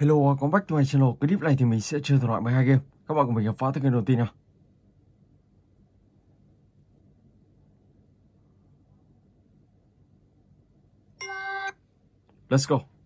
Hello, welcome back to my channel. Clip này thì mình sẽ chơi thể loại 12 game. Các bạn cùng mình khám phá từ game đầu tiên nha. Let's go.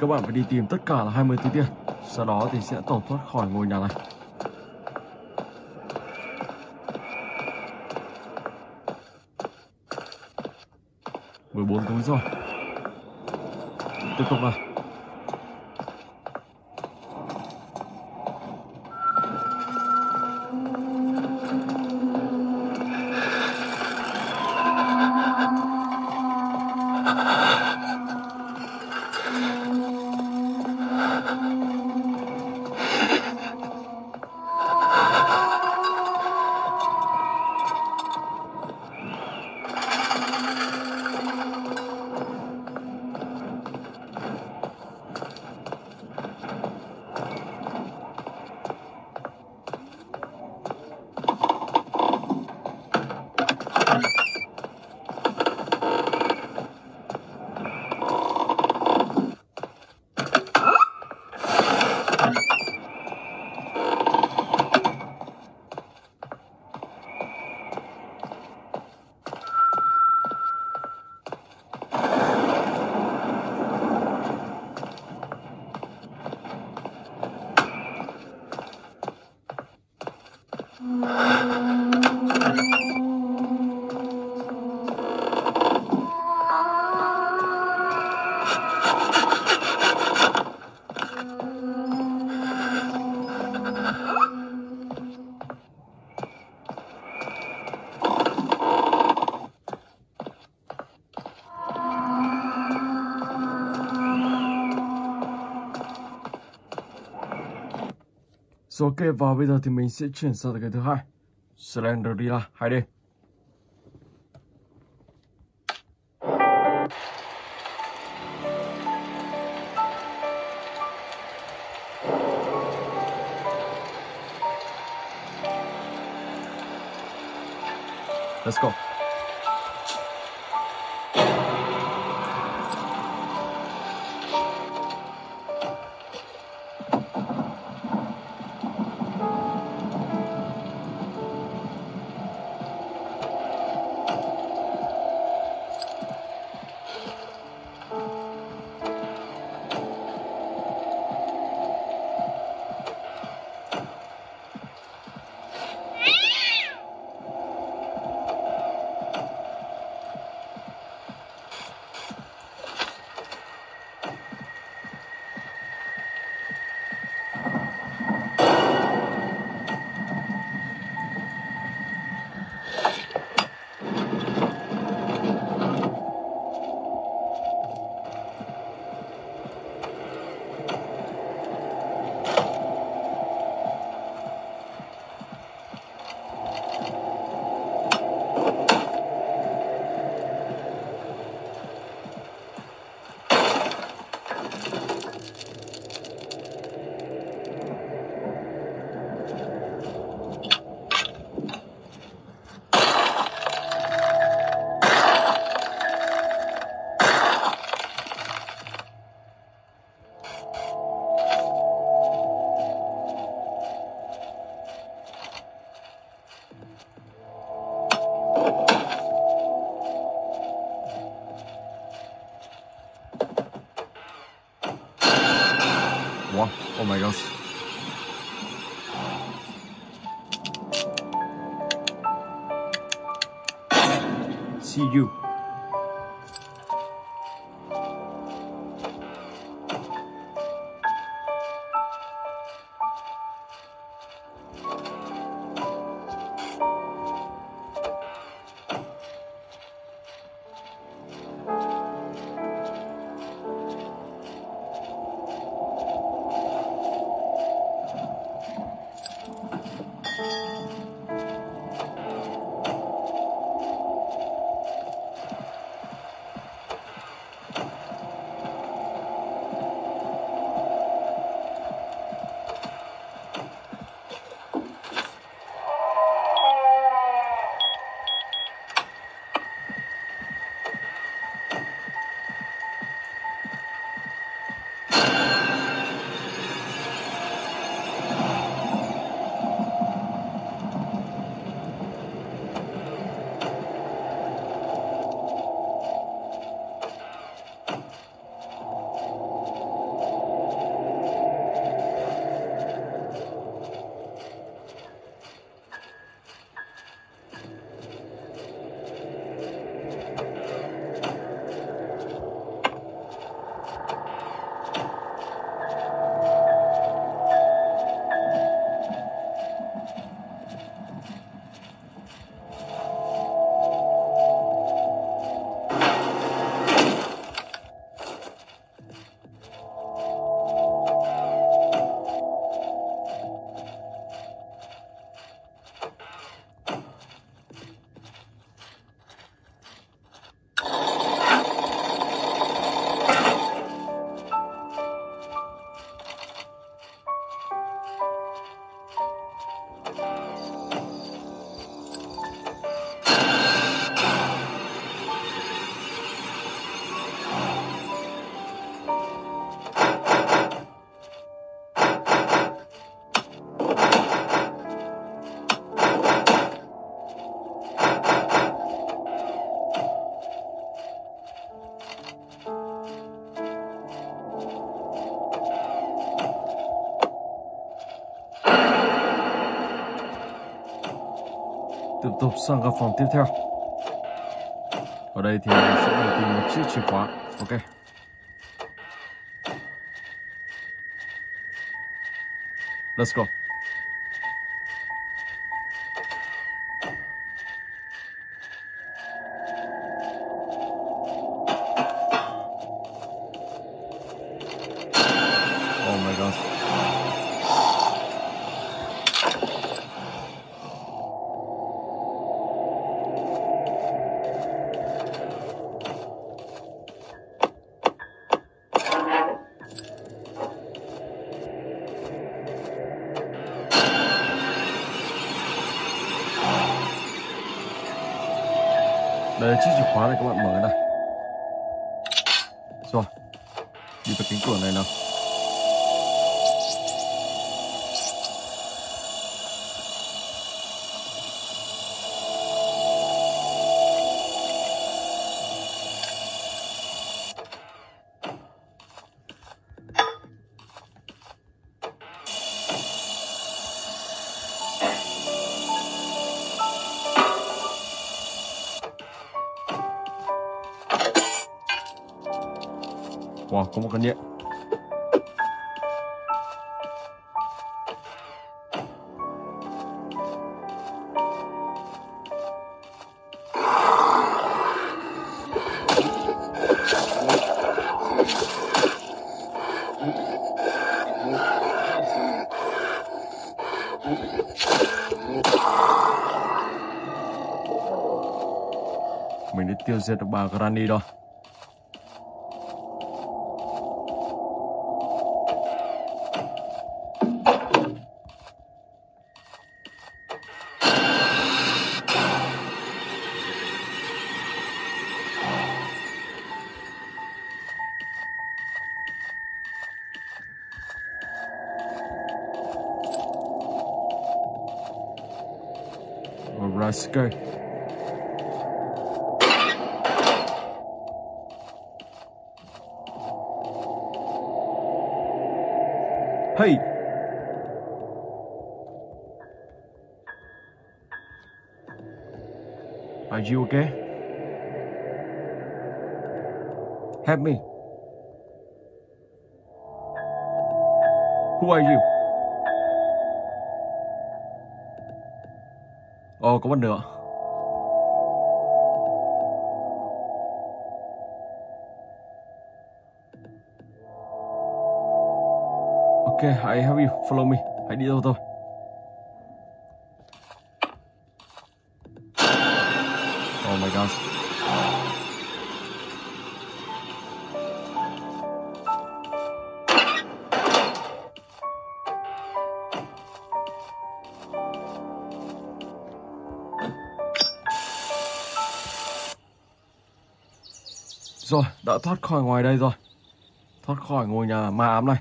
Các bạn phải đi tìm tất cả là 20 túi tiền. Sau đó thì sẽ tẩu thoát khỏi ngôi nhà này. mười bốn túi rồi. Tiếp tục nào. Rồi ok và bây giờ thì mình sẽ chuyển sang cái thứ hai. Slenderilla 2D tục sang các phòng tiếp theo. Ở đây thì mình sẽ được tìm một chiếc chìa khóa. Ok. Let's go. Có một con nhện. Mình đã tiêu diệt được bà Granny rồi. Go. Hey! Are you okay? Help me. Who are you? Có một nữa. Ok, I have you. Follow me. Hãy đi theo tôi. Oh my god. Rồi, đã thoát khỏi ngoài đây rồi. Thoát khỏi ngôi nhà ma ám này.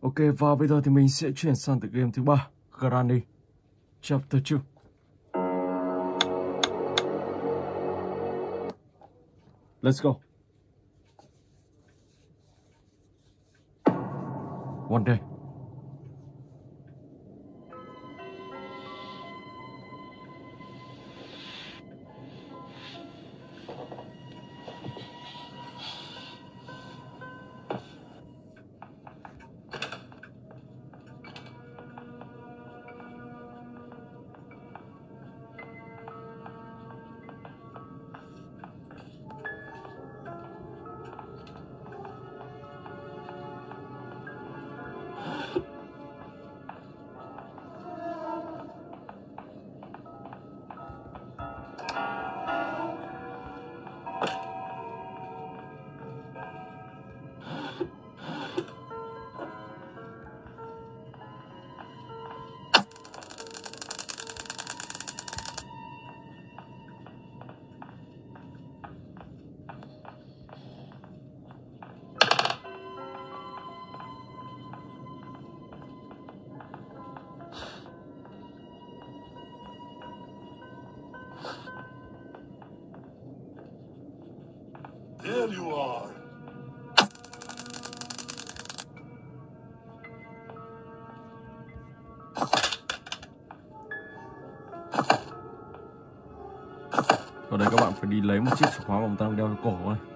Ok, và bây giờ thì mình sẽ chuyển sang tựa game thứ ba, Granny, Chapter 2. Let's go. One day. There you are. Ở đây các bạn phải đi lấy một chiếc chìa khóa vòng tay đeo cổ này.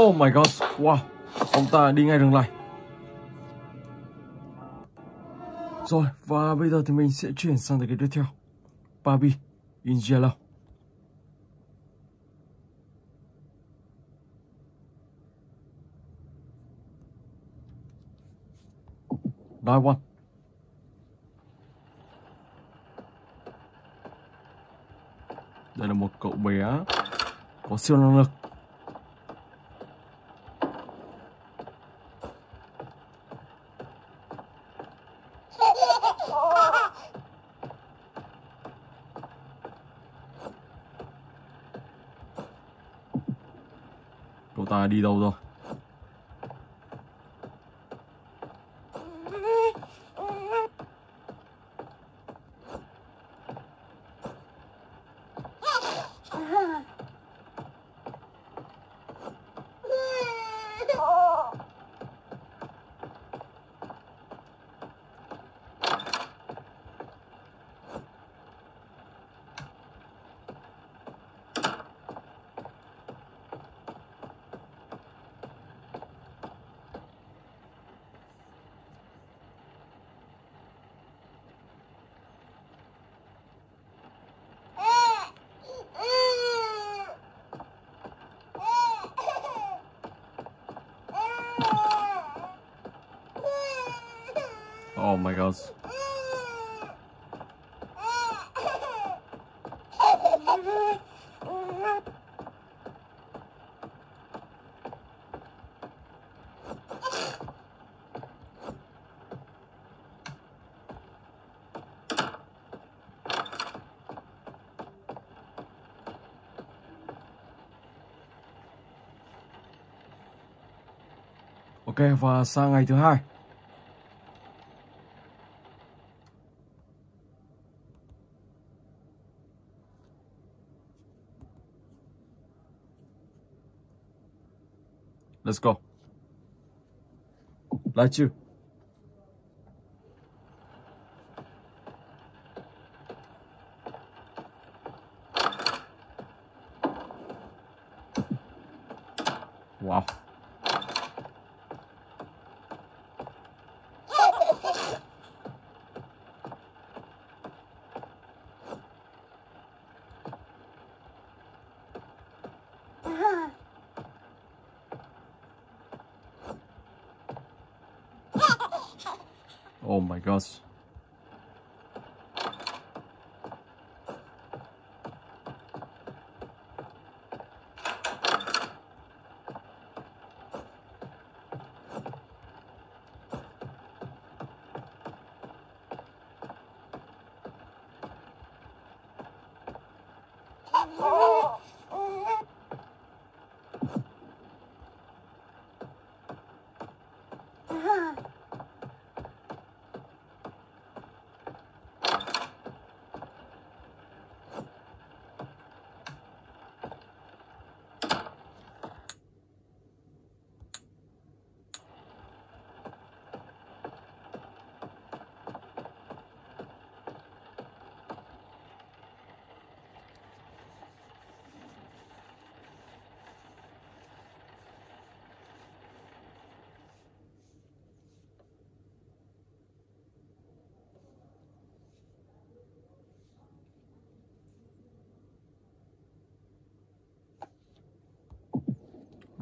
Oh my god, wow, ông ta đi ngay đường này. Rồi, và bây giờ thì mình sẽ chuyển sang cái tiếp theo. Barbie in Yellow. Die one. Đây là một cậu bé có siêu năng lực. Cậu ta đi đâu rồi? Oh my god. Ok và sang ngày thứ hai Let's go. Light you.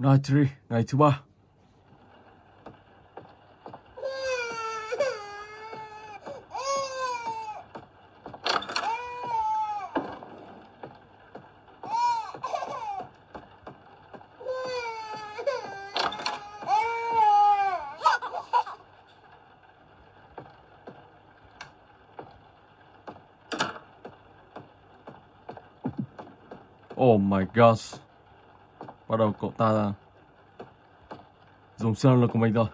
Night 3, ngày thứ ba. Oh my gosh. Đầu cậu ta dùng siêu năng lực của mình rồi.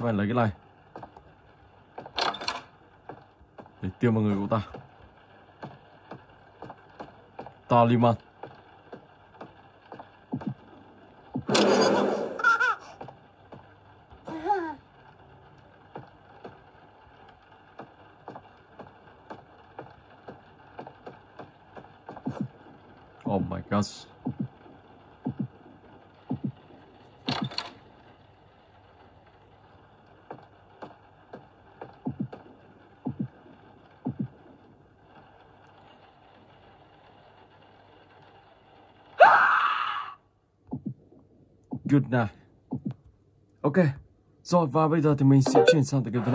Sẽ phải lấy cái này? Để tiêm vào người cậu ta. Taliman Oh my gosh. Good night. Ok. Rồi và bây giờ thì mình sẽ chuyển sang từ cái thứ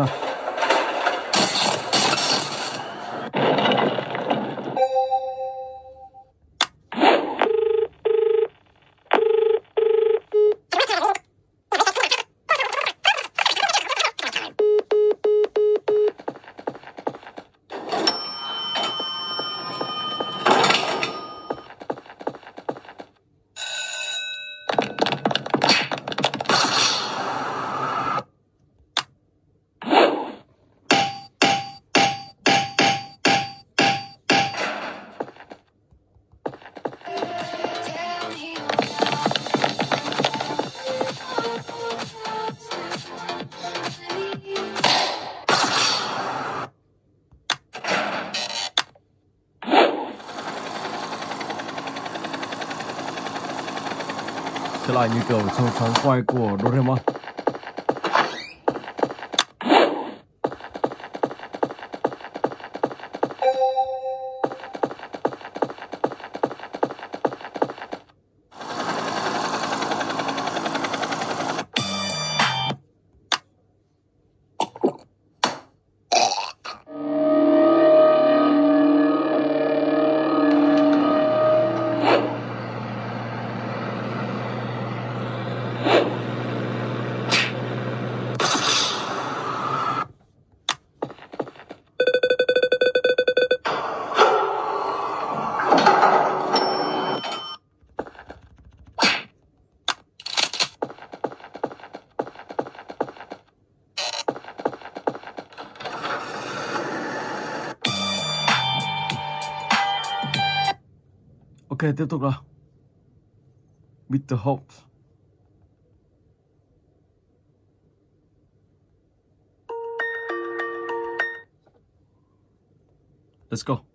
저전꽈의코어노 래. Tiếp tục nào. Mr. Holmes. Let's go.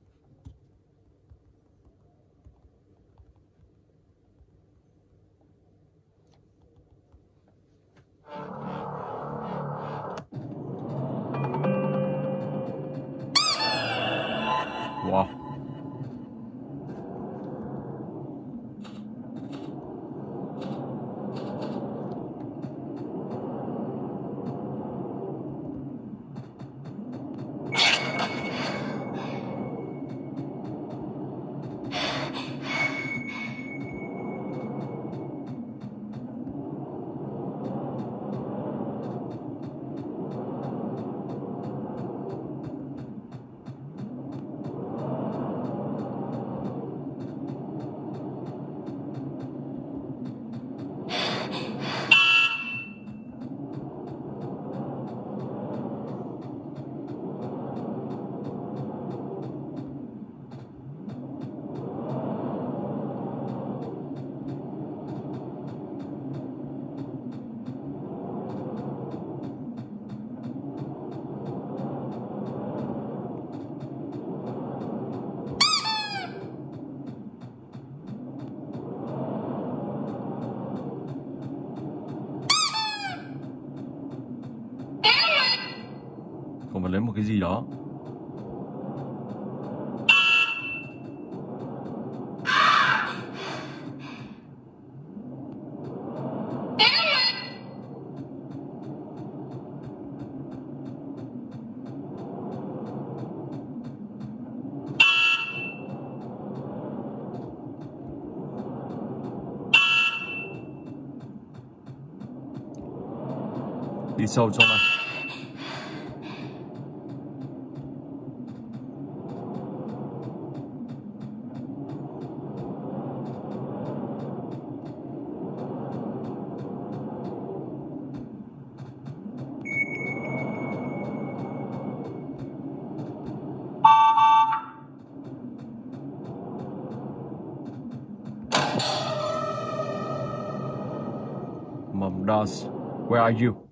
Gì đó. Đi sâu trong này. Does. Where are you?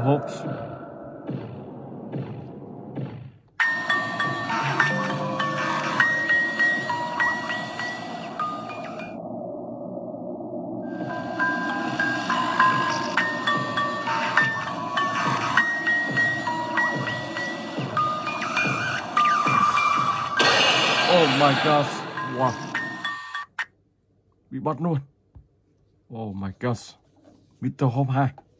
Hawks. Oh my gosh, wow. Bị bắt luôn. Oh my gosh. Mr. Home 2.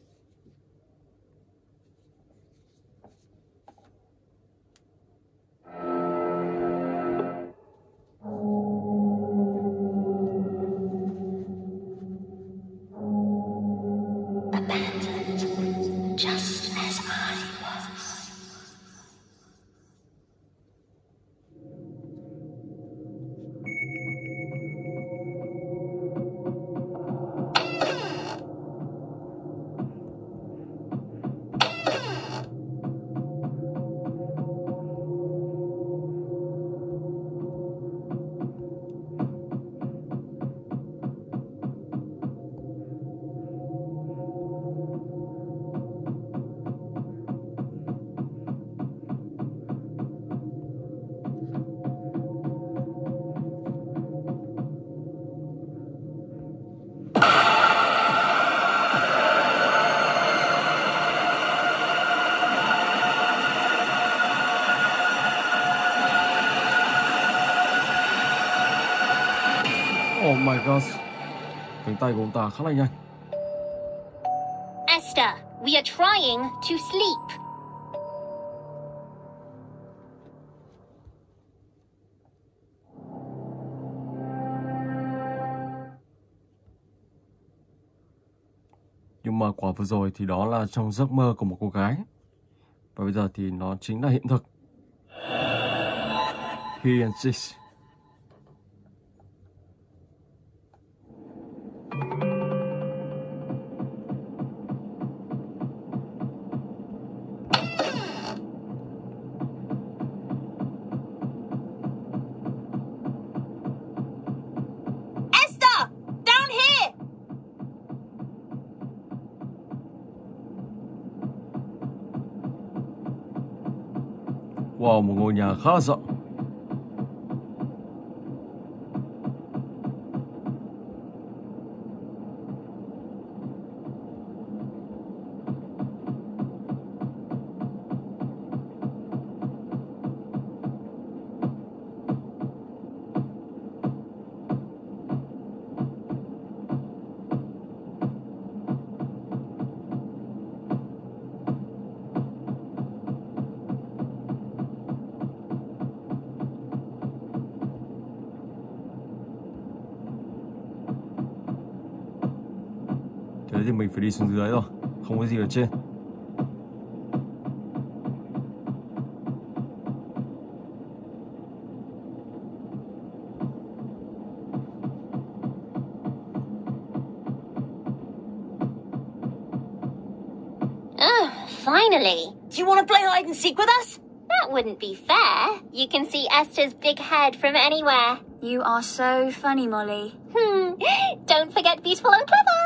Tay của ông ta khá là nhanh. Esther, we are trying to sleep. Nhưng mà quả vừa rồi thì đó là trong giấc mơ của một cô gái. Và bây giờ thì nó chính là hiện thực. He insists. Wow, một ngôi nhà khá là rộng. Thế thì mình phải đi xuống dưới rồi. Không có gì ở trên. Oh, finally. Do you want to play hide and seek with us? That wouldn't be fair. You can see Esther's big head from anywhere. You are so funny, Molly. Hmm. Don't forget beautiful and clever.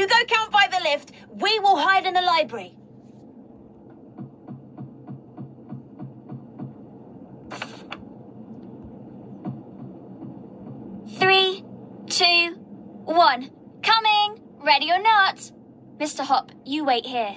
You go count by the lift. We will hide in the library. Three, two, one. Coming! Ready or not? Mr. Hop, you wait here.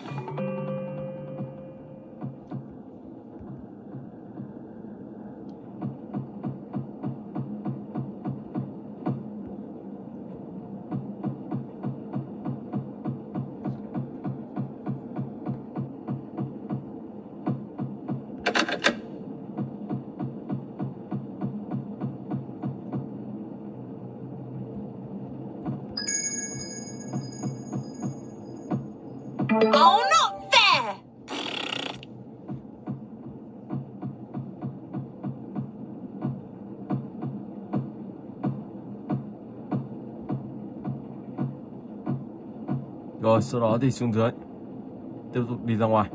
Oh, not there! Rồi, sau đó thì xuống dưới Tiếp tục đi ra ngoài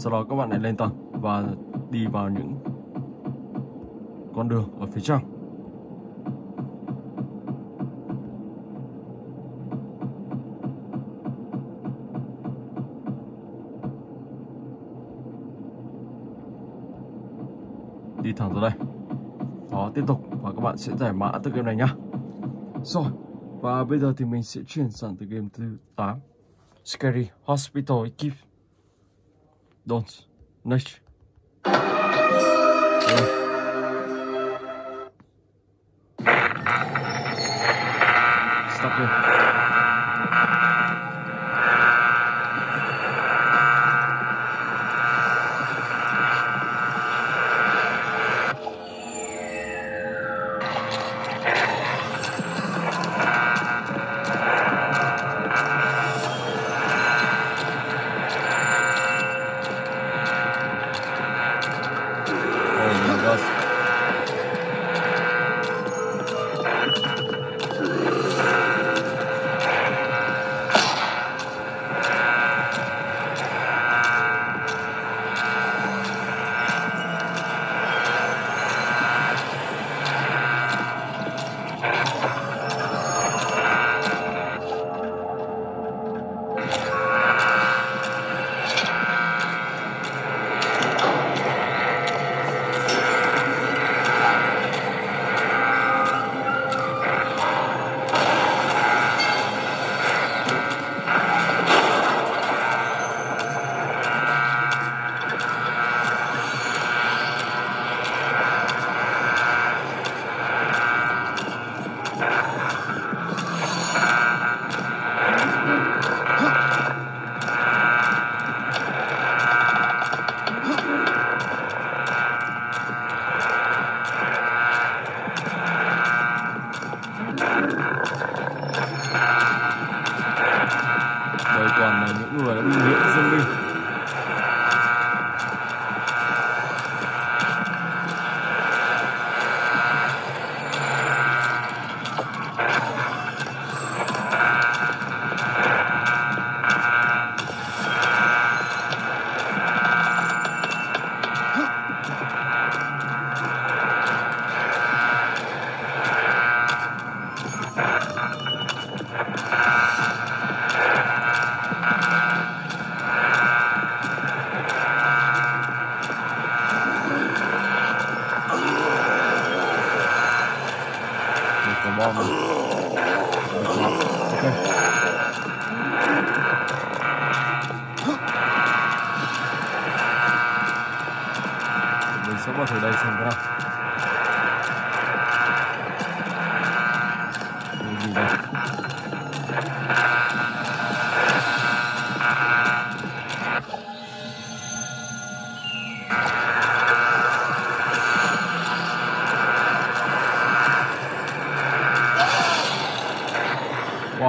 sau đó các bạn lại lên tầng và đi vào những con đường ở phía trong. Đi thẳng ra đây. Đó, tiếp tục và các bạn sẽ giải mã từ game này nhá. Rồi, và bây giờ thì mình sẽ chuyển sang từ game thứ 8. Scary Hospital Equipe. Don't. Nicht. Ja.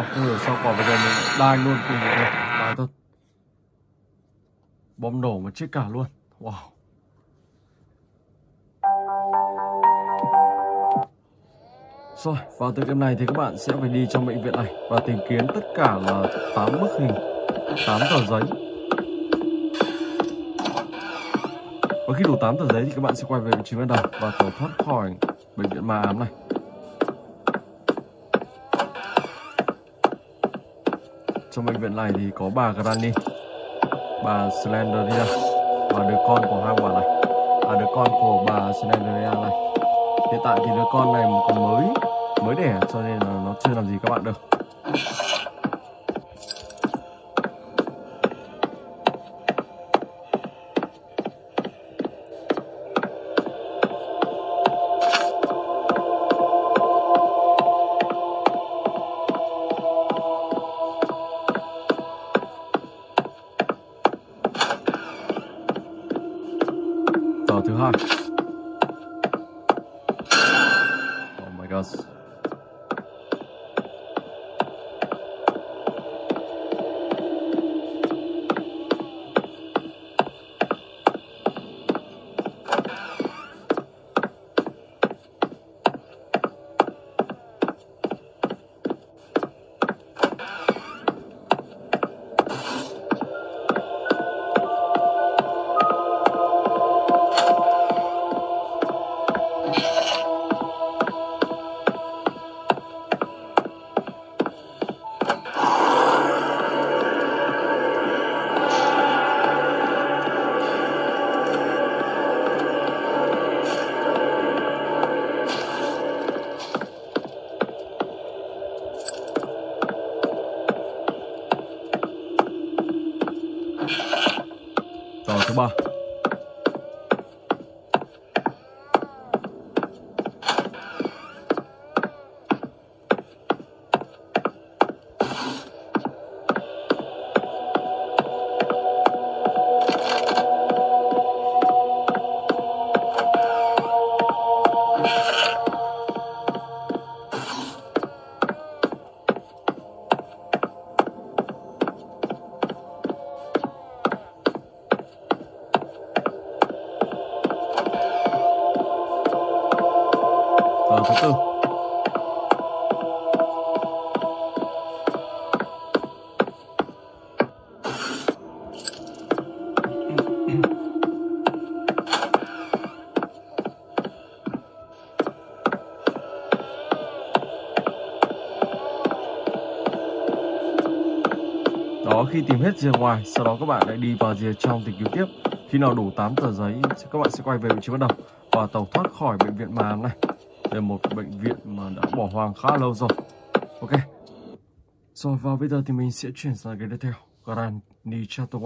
Wow, không hiểu sao quả bây giờ mình đai luôn cùng một người đai thật Bom nổ mà chết cả luôn Wow Rồi, vào từ game này thì các bạn sẽ phải đi trong bệnh viện này Và tìm kiếm tất cả là 8 bức hình 8 tờ giấy Và khi đủ 8 tờ giấy thì các bạn sẽ quay về vị trí ban đầu Và tẩu thoát khỏi bệnh viện ma ám này Trong bệnh viện này thì có bà Granny, bà Slenderia và đứa con của hai bà này, à đứa con của bà Slenderia này. hiện tại thì đứa con này còn mới mới đẻ cho nên là nó chưa làm gì các bạn được. Đó khi tìm hết rìa ngoài, sau đó các bạn lại đi vào rìa trong tìm kiếm tiếp. Khi nào đủ 8 tờ giấy các bạn sẽ quay về vị trí ban đầu và tàu thoát khỏi bệnh viện mà này. Đây là một bệnh viện mà đã bỏ hoang khá lâu rồi. Ok. Rồi, và bây giờ thì mình sẽ chuyển sang cái tiếp theo. Granny Chapter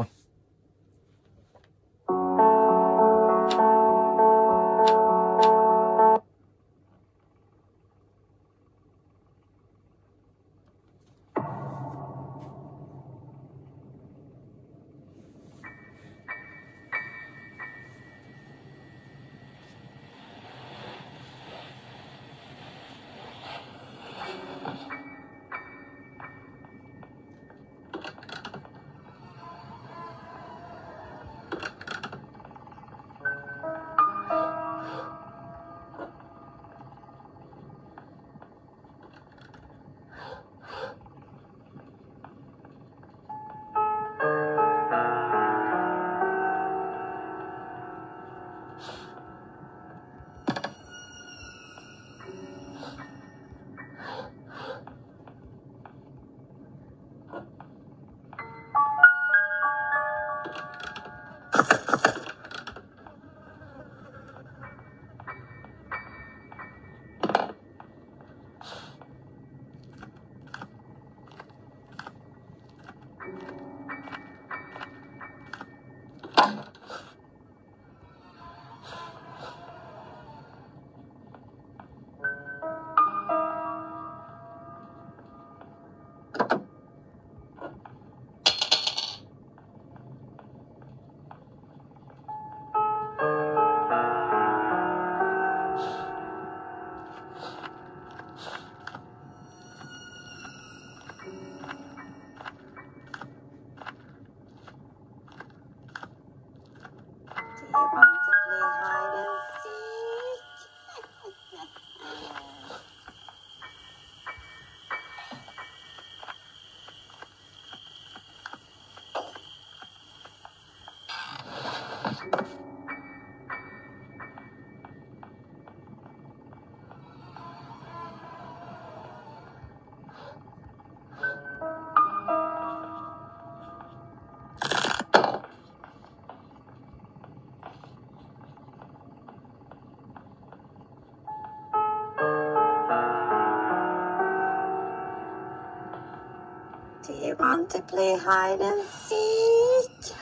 want to play hide and seek?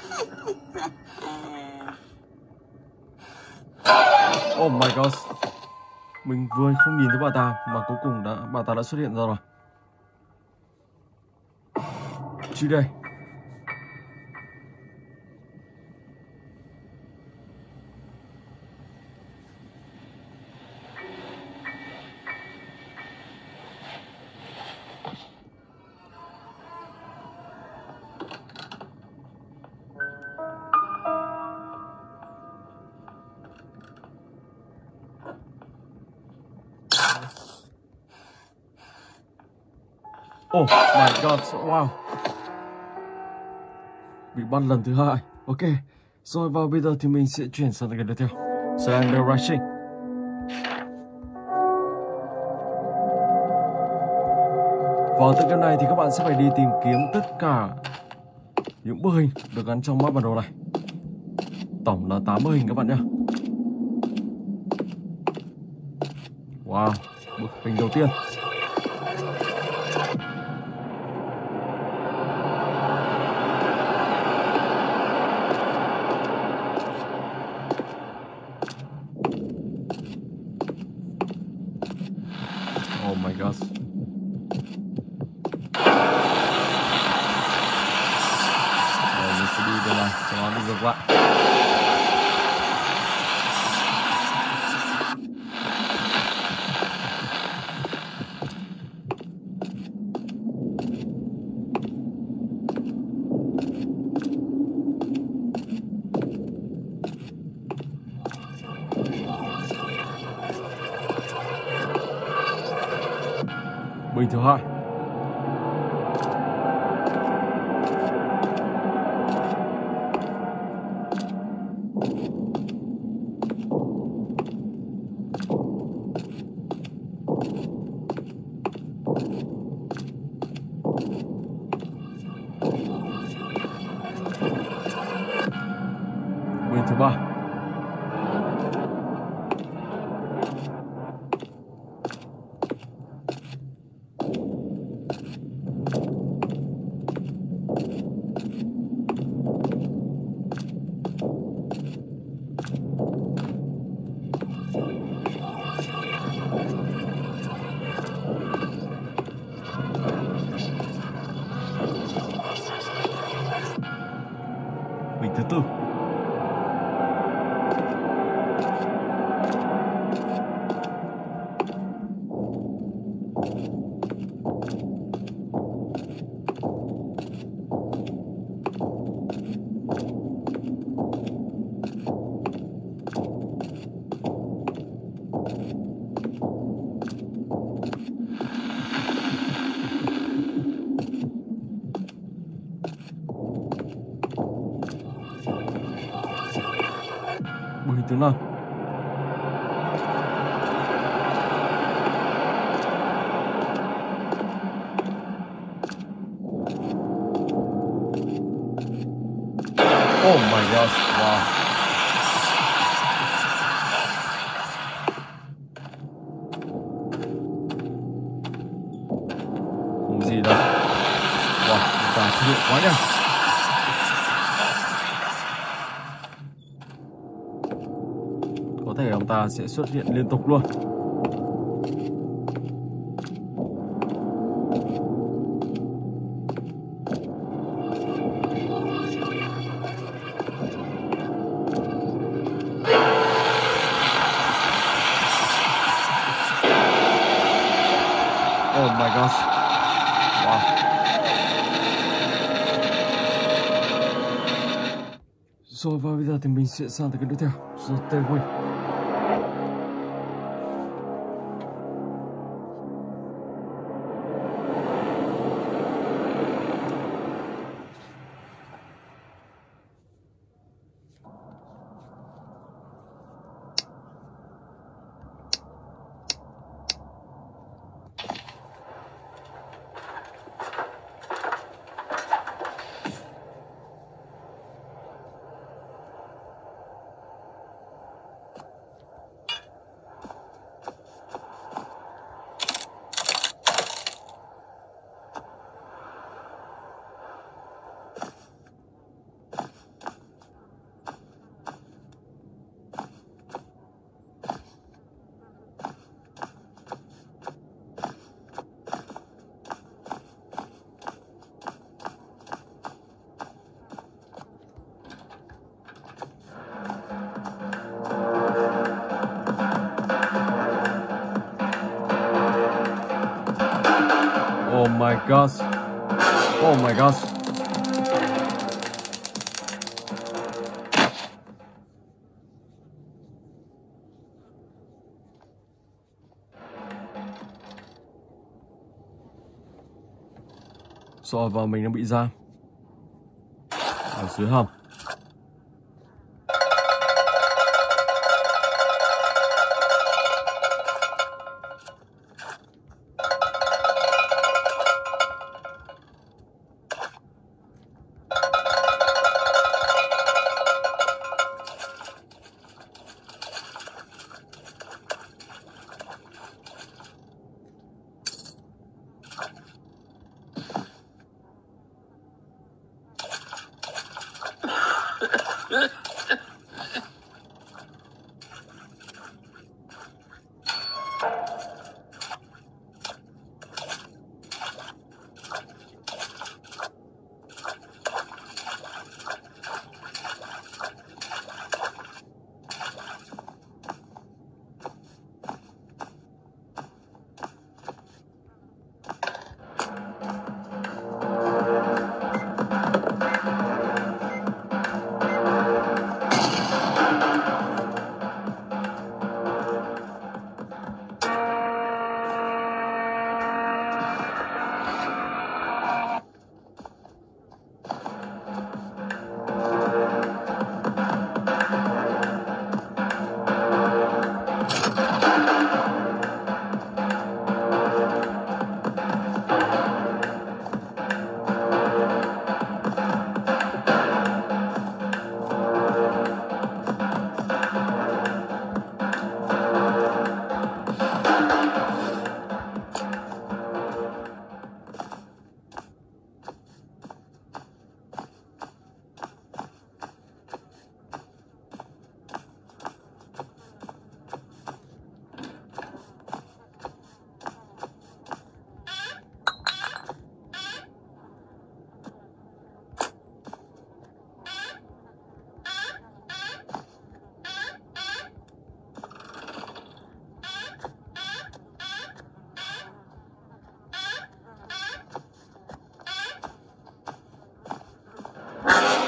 Oh my god. Mình vừa không nhìn thấy bà ta, mà cuối cùng đã, bà ta đã xuất hiện ra rồi. Chị đây. Oh my god, wow. Bị bắt lần thứ hai. Ok. Rồi vào bây giờ thì mình sẽ chuyển sang cái tiếp theo. Surrender Rushing. Vào tựa game này thì các bạn sẽ phải đi tìm kiếm tất cả những bức hình được gắn trong map bản đồ này. Tổng là 8 bức hình các bạn nhé. Wow, bức hình đầu tiên. Oh my gosh. Rồi mình sẽ đi đường này, cho nó đi ngược lại. Bình thứ hai. Oh my gosh, wow. Không gì đâu. Wow, chúng sử dụng quá nhanh. Có thể ông ta sẽ xuất hiện liên tục luôn. Sẽ sang tới cái tiếp theo. rồi Stairway. my gosh. Oh my gosh. Rồi vào mình đang bị giam Ở dưới hầm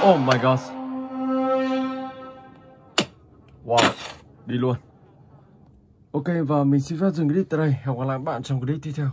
Oh my god. Wow, đi luôn. Ok và mình xin phép dừng clip tại đây. Hẹn gặp lại các bạn trong clip tiếp theo.